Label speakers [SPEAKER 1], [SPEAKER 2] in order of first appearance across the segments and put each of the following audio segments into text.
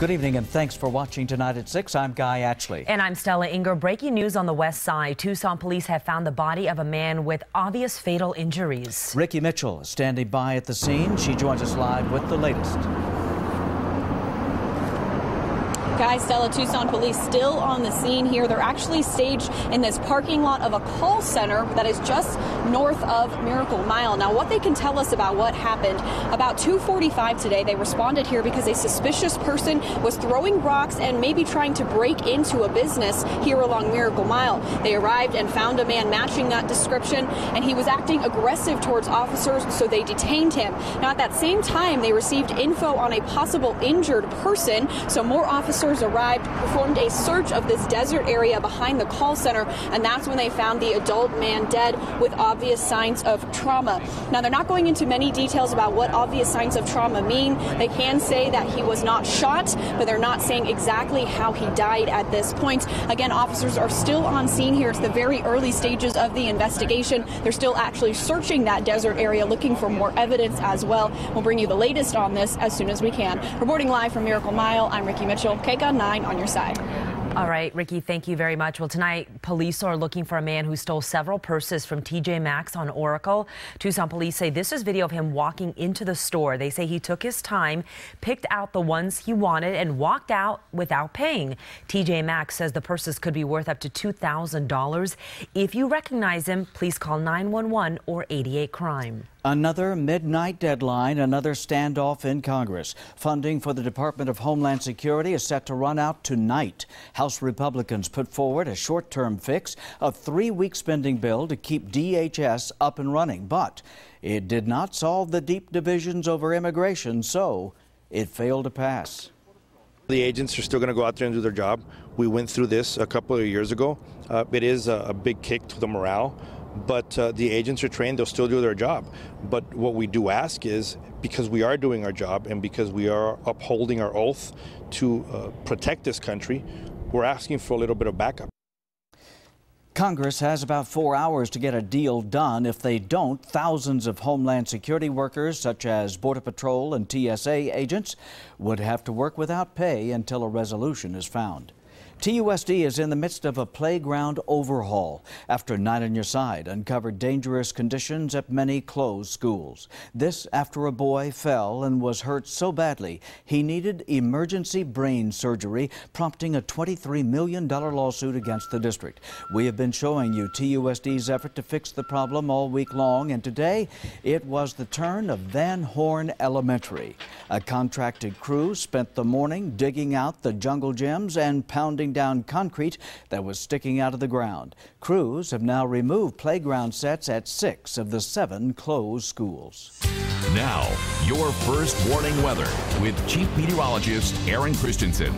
[SPEAKER 1] Good evening and thanks for watching tonight at 6. I'm Guy Atchley.
[SPEAKER 2] And I'm Stella Inger. Breaking news on the west side. Tucson police have found the body of a man with obvious fatal injuries.
[SPEAKER 1] Ricky Mitchell standing by at the scene. She joins us live with the latest.
[SPEAKER 3] Guy Stella Tucson police still on the scene here. They're actually staged in this parking lot of a call center that is just north of Miracle Mile. Now, what they can tell us about what happened about 2:45 today, they responded here because a suspicious person was throwing rocks and maybe trying to break into a business here along Miracle Mile. They arrived and found a man matching that description, and he was acting aggressive towards officers, so they detained him. Now, at that same time, they received info on a possible injured person, so more officers officers arrived, performed a search of this desert area behind the call center, and that's when they found the adult man dead with obvious signs of trauma. Now, they're not going into many details about what obvious signs of trauma mean. They can say that he was not shot, but they're not saying exactly how he died at this point. Again, officers are still on scene here. It's the very early stages of the investigation. They're still actually searching that desert area, looking for more evidence as well. We'll bring you the latest on this as soon as we can. Reporting live from Miracle Mile, I'm Ricky Mitchell. KGUN 9 on your side.
[SPEAKER 2] All right, Ricky, thank you very much. Well, tonight, police are looking for a man who stole several purses from TJ Maxx on Oracle. Tucson police say this is video of him walking into the store. They say he took his time, picked out the ones he wanted, and walked out without paying. TJ Maxx says the purses could be worth up to $2,000. If you recognize him, please call 911 or 88 Crime.
[SPEAKER 1] Another midnight deadline, another standoff in Congress. Funding for the Department of Homeland Security is set to run out tonight. House Republicans put forward a short term fix, a three week spending bill to keep DHS up and running. But it did not solve the deep divisions over immigration, so it failed to pass.
[SPEAKER 4] The agents are still going to go out there and do their job. We went through this a couple of years ago. Uh, it is a, a big kick to the morale but uh, the agents are trained, they'll still do their job. But what we do ask is because we are doing our job and because we are upholding our oath to uh, protect this country, we're asking for a little bit of backup.
[SPEAKER 1] Congress has about four hours to get a deal done. If they don't, thousands of Homeland Security workers, such as Border Patrol and TSA agents, would have to work without pay until a resolution is found. TUSD is in the midst of a playground overhaul after 9 on Your Side uncovered dangerous conditions at many closed schools. This after a boy fell and was hurt so badly he needed emergency brain surgery, prompting a $23 million lawsuit against the district. We have been showing you TUSD's effort to fix the problem all week long, and today it was the turn of Van Horn Elementary. A contracted crew spent the morning digging out the jungle gyms and pounding down concrete that was sticking out of the ground. Crews have now removed playground sets at six of the seven closed schools.
[SPEAKER 5] Now, your first warning weather with Chief Meteorologist Aaron Christensen.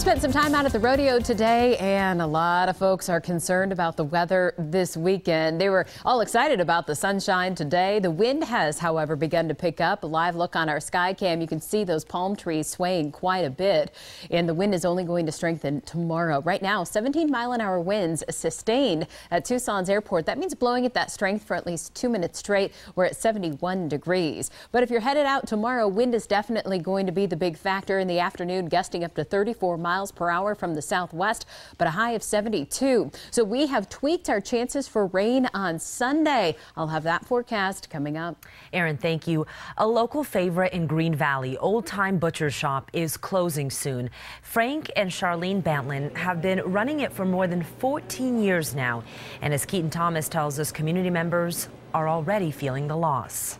[SPEAKER 6] Spent some time out at the rodeo today, and a lot of folks are concerned about the weather this weekend. They were all excited about the sunshine today. The wind has, however, begun to pick up. A live look on our sky cam, you can see those palm trees swaying quite a bit, and the wind is only going to strengthen tomorrow. Right now, 17 mile an hour winds sustained at Tucson's airport. That means blowing at that strength for at least two minutes straight. We're at 71 degrees. But if you're headed out tomorrow, wind is definitely going to be the big factor in the afternoon, gusting up to 34 miles miles per hour from the southwest, but a high of 72. So we have tweaked our chances for rain on Sunday. I'll have that forecast coming up.
[SPEAKER 2] Aaron, thank you. A local favorite in Green Valley, Old Time Butcher Shop, is closing soon. Frank and Charlene Bantlin have been running it for more than 14 years now. And as Keaton Thomas tells us, community members are already feeling the loss.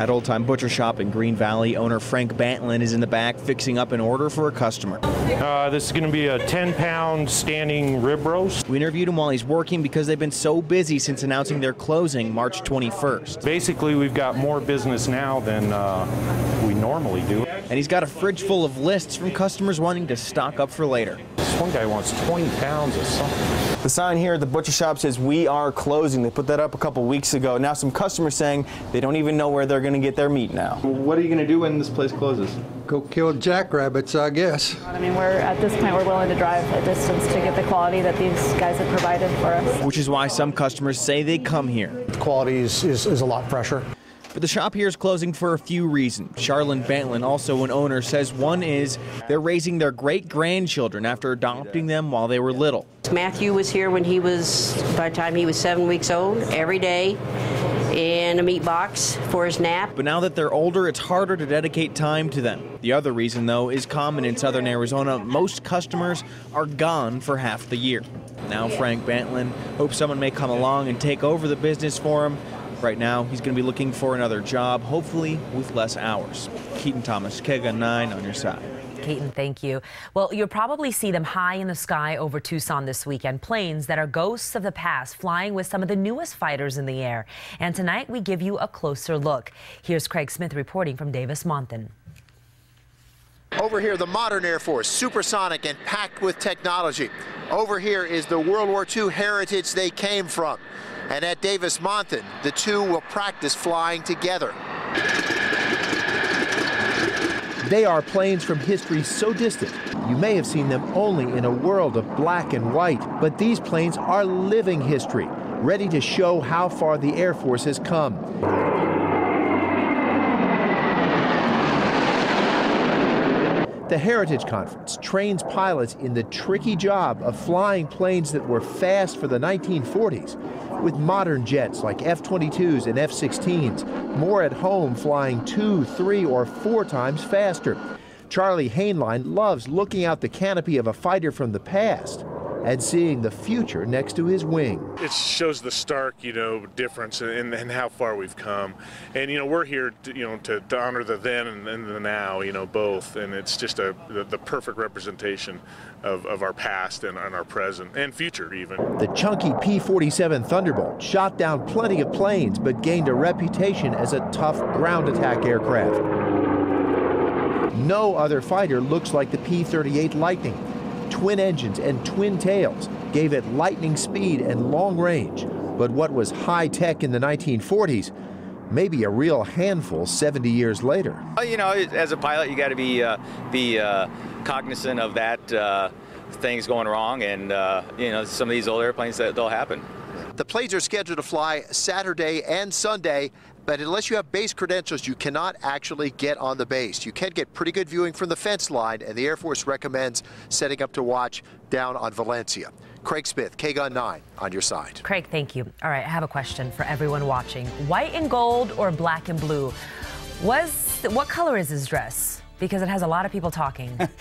[SPEAKER 7] At Old Time Butcher Shop in Green Valley, owner Frank Bantlin is in the back fixing up an order for a customer.
[SPEAKER 8] Uh, this is going to be a 10 pound standing rib roast.
[SPEAKER 7] We interviewed him while he's working because they've been so busy since announcing their closing March 21st.
[SPEAKER 8] Basically, we've got more business now than uh, we normally do.
[SPEAKER 7] And he's got a fridge full of lists from customers wanting to stock up for later.
[SPEAKER 8] This one guy wants 20 pounds of something.
[SPEAKER 7] The sign here at the butcher shop says we are closing. They put that up a couple weeks ago. Now some customers saying they don't even know where they're going to get their meat now.
[SPEAKER 9] What are you going to do when this place closes?
[SPEAKER 10] Go kill jackrabbits, I guess.
[SPEAKER 11] I mean, we're at this point we're willing to drive a distance to get the quality that these guys have provided for us.
[SPEAKER 7] Which is why some customers say they come here.
[SPEAKER 12] The quality is, is, is a lot fresher.
[SPEAKER 7] But the shop here is closing for a few reasons. Charlene Bantlin, also an owner, says one is they're raising their great grandchildren after adopting them while they were little.
[SPEAKER 12] Matthew was here when he was, by the time he was seven weeks old, every day in a meat box for his nap.
[SPEAKER 7] But now that they're older, it's harder to dedicate time to them. The other reason, though, is common in southern Arizona. Most customers are gone for half the year. Now, Frank Bantlin hopes someone may come along and take over the business for him. Right now, he's going to be looking for another job, hopefully with less hours. Keaton Thomas, KGUN 9 on your side.
[SPEAKER 2] Keaton, thank you. Well, you'll probably see them high in the sky over Tucson this weekend. Planes that are ghosts of the past flying with some of the newest fighters in the air. And tonight we give you a closer look. Here's Craig Smith reporting from Davis-Monthan.
[SPEAKER 13] Over here, the modern Air Force, supersonic and packed with technology. Over here is the World War II heritage they came from. And at Davis-Monthan, the two will practice flying together.
[SPEAKER 14] They are planes from history so distant, you may have seen them only in a world of black and white. But these planes are living history, ready to show how far the Air Force has come. The Heritage Conference trains pilots in the tricky job of flying planes that were fast for the 1940s with modern jets like F 22s and F 16s, more at home flying two, three, or four times faster. Charlie Hainline loves looking out the canopy of a fighter from the past and seeing the future next to his wing.
[SPEAKER 15] It shows the stark, you know, difference in, in how far we've come. And, you know, we're here, to, you know, to, to honor the then and, and, the now, you know, both. And it's just a the, the perfect representation of, of our past and, and our present and future, even.
[SPEAKER 14] The chunky P 47 Thunderbolt shot down plenty of planes but gained a reputation as a tough ground attack aircraft. No other fighter looks like the P 38 Lightning twin engines and twin tails gave it lightning speed and long range. But what was high tech in the 1940s may be a real handful 70 years later.
[SPEAKER 16] Well, you know, as a pilot, you got to be uh, be uh, cognizant of that uh, things going wrong, and uh, you know, some of these old airplanes that they'll happen.
[SPEAKER 13] The planes are scheduled to fly Saturday and Sunday but unless you have base credentials, you cannot actually get on the base. You can get pretty good viewing from the fence line, and the Air Force recommends setting up to watch down on Valencia. Craig Smith, KGUN 9, on your side.
[SPEAKER 2] Craig, thank you. All right, I have a question for everyone watching. White and gold or black and blue? Was What color is his dress? Because it has a lot of people talking.